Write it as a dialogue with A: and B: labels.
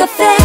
A: like a.